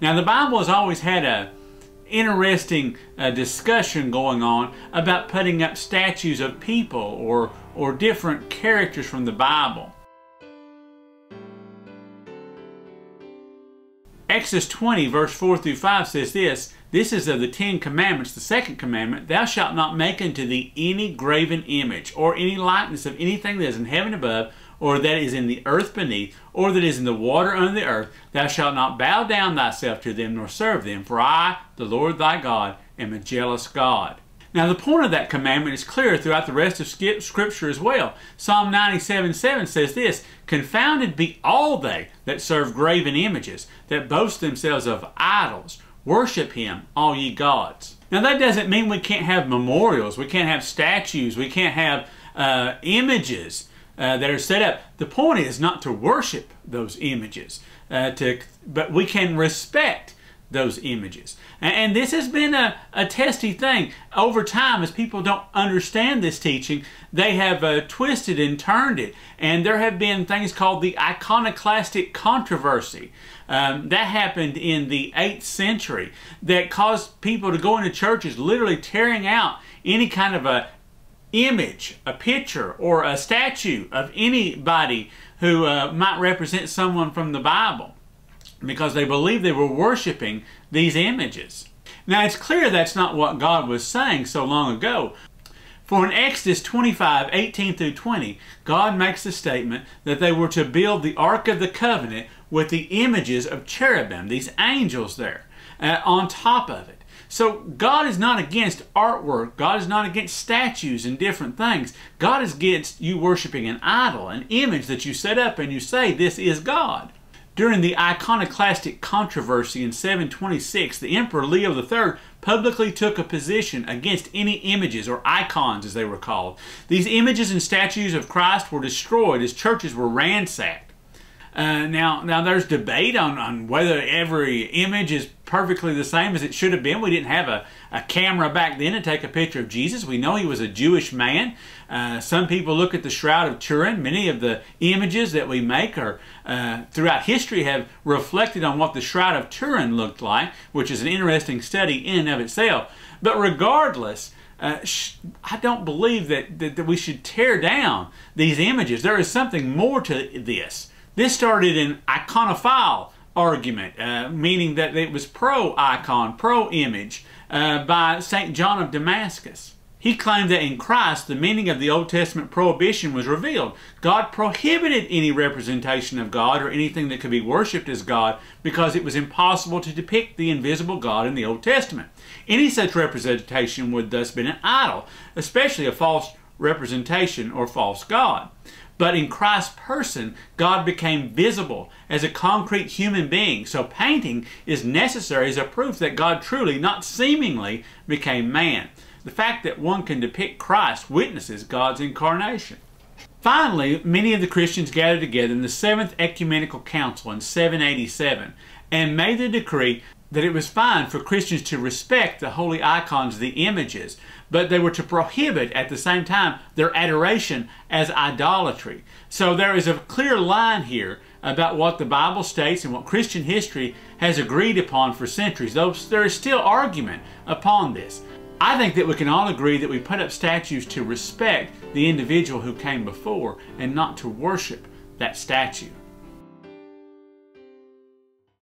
Now, the Bible has always had a interesting uh, discussion going on about putting up statues of people or, or different characters from the Bible. Exodus 20, verse 4 through 5 says this This is of the Ten Commandments, the second commandment Thou shalt not make unto thee any graven image, or any likeness of anything that is in heaven above, or that is in the earth beneath, or that is in the water under the earth. Thou shalt not bow down thyself to them, nor serve them. For I, the Lord thy God, am a jealous God. Now, the point of that commandment is clear throughout the rest of Scripture as well. Psalm 97 7 says this Confounded be all they that serve graven images, that boast themselves of idols. Worship him, all ye gods. Now, that doesn't mean we can't have memorials, we can't have statues, we can't have uh, images. Uh, that are set up. The point is not to worship those images, uh, to, but we can respect those images. And this has been a, a testy thing. Over time, as people don't understand this teaching, they have uh, twisted and turned it. And there have been things called the iconoclastic controversy. Um, that happened in the 8th century that caused people to go into churches literally tearing out any kind of a image, a picture, or a statue of anybody who uh, might represent someone from the Bible because they believed they were worshiping these images. Now it's clear that's not what God was saying so long ago. For in Exodus 25, 18 through 20, God makes the statement that they were to build the Ark of the Covenant with the images of cherubim, these angels there, uh, on top of it. So God is not against artwork. God is not against statues and different things. God is against you worshiping an idol, an image that you set up and you say, this is God. During the iconoclastic controversy in 726, the Emperor Leo III publicly took a position against any images or icons as they were called. These images and statues of Christ were destroyed as churches were ransacked. Uh, now, now there's debate on, on whether every image is perfectly the same as it should have been. We didn't have a, a camera back then to take a picture of Jesus. We know he was a Jewish man. Uh, some people look at the Shroud of Turin. Many of the images that we make are uh, throughout history have reflected on what the Shroud of Turin looked like, which is an interesting study in and of itself. But regardless, uh, I don't believe that, that, that we should tear down these images. There is something more to this. This started in iconophile argument, uh, meaning that it was pro-icon, pro-image, uh, by St. John of Damascus. He claimed that in Christ, the meaning of the Old Testament prohibition was revealed. God prohibited any representation of God or anything that could be worshipped as God because it was impossible to depict the invisible God in the Old Testament. Any such representation would thus be an idol, especially a false representation or false God. But in Christ's person, God became visible as a concrete human being. So painting is necessary as a proof that God truly, not seemingly, became man. The fact that one can depict Christ witnesses God's incarnation. Finally, many of the Christians gathered together in the Seventh Ecumenical Council in 787 and made the decree that it was fine for Christians to respect the holy icons, the images, but they were to prohibit at the same time their adoration as idolatry. So there is a clear line here about what the Bible states and what Christian history has agreed upon for centuries, though there is still argument upon this. I think that we can all agree that we put up statues to respect the individual who came before and not to worship that statue.